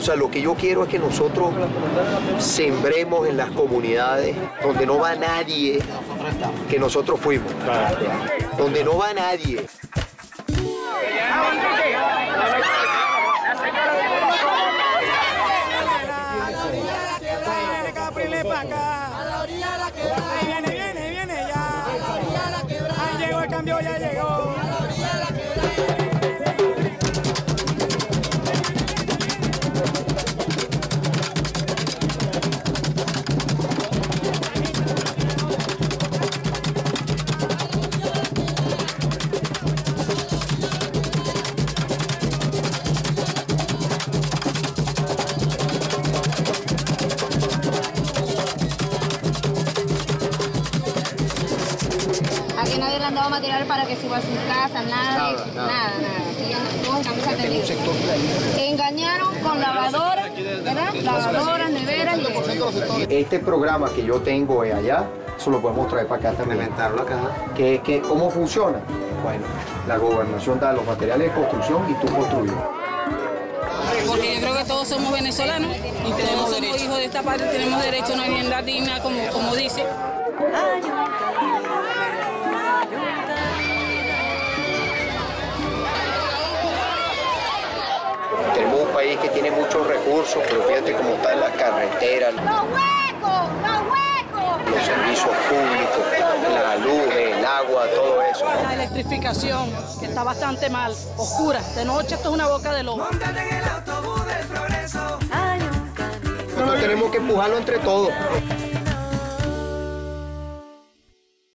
O sea, lo que yo quiero es que nosotros sembremos en las comunidades donde no va nadie, que nosotros fuimos. Donde no va nadie. Para acá. Ahí viene, viene, el cambio, ya llegó. Aquí nadie le han dado material para que suba a sus casas, nada, nada, nada. Atendidos. Engañaron con lavadoras, ¿verdad? Lavadoras, neveras y eso. Este programa que yo tengo de allá, eso lo podemos traer para acá también. Implementarlo acá. ¿Qué, qué, ¿Cómo funciona? Bueno, la gobernación da los materiales de construcción y tú construyes. Porque yo creo que todos somos venezolanos y todos somos hijos de esta parte, tenemos derecho a una vivienda digna, como, como dice. País que tiene muchos recursos, pero fíjate cómo están las carreteras, ¡Los huecos! ¡Los huecos! los servicios públicos, la luz, el agua, todo eso. ¿no? La electrificación, que está bastante mal, oscura. De noche esto es una boca de lobo. Nosotros tenemos que empujarlo entre todos.